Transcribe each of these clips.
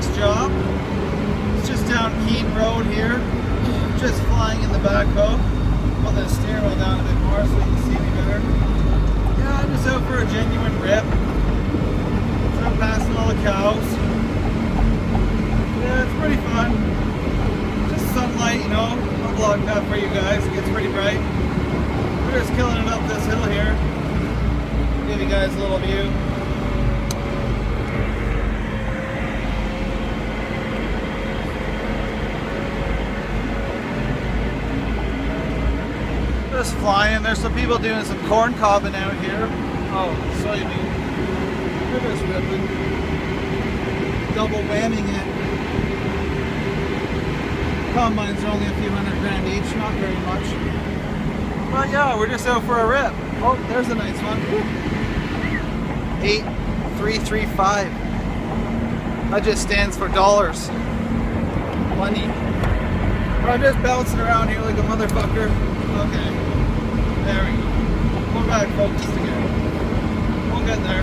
next job. It's just down Keene Road here. Just flying in the backhoe. Put the steering wheel down a bit more so you can see me better. Yeah, I'm just out for a genuine rip. So I'm passing all the cows. Yeah, it's pretty fun. Just sunlight, you know. I'll vlog that for you guys. It gets pretty bright. We're just killing it up this hill here. Give you guys a little view. Just flying. There's some people doing some corn cobbing out here. Oh, soybean. They're just ripping. Double whamming it. Combines are only a few hundred grand each, not very much. But yeah, we're just out for a rip. Oh, there's a nice one. 8335. That just stands for dollars. Money. I'm just bouncing around here like a motherfucker. Okay. There we go. We're back focused again. We'll get there.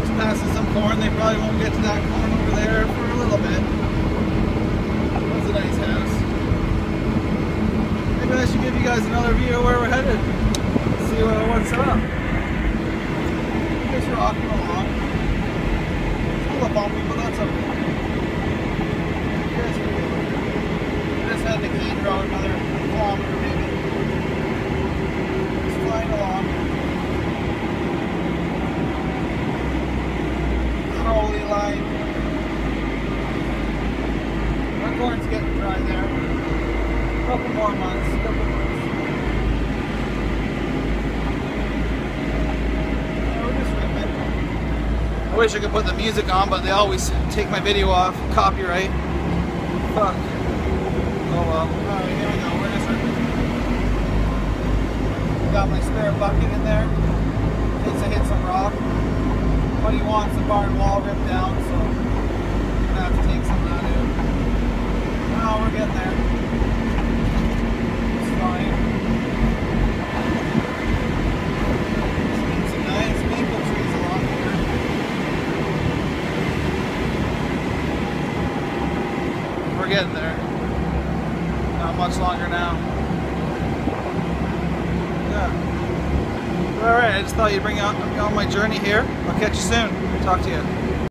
Just passing some corn. They probably won't get to that corn over there for a little bit. That's a nice house. Maybe I should give you guys another view of where we're headed. See what, what's up. Just rocking along. It's a little bumpy, but that's okay. Just, Keene another kilometer maybe. Flying along. Crowley line. Getting dry there. Couple more months. Couple. I wish I could put the music on, but they always take my video off. Copyright. Fuck. Oh well. Here we go. We're just ripping. Got my spare bucket in there. Case I hit some rock. But he wants the barn wall ripped down, so I'm gonna have to take some of that out. Oh, no, we're getting there. It's fine. Some nice maple trees along here. We're getting there. Much longer now. Yeah. Alright, I just thought you'd bring out on my journey here. I'll catch you soon. Talk to you.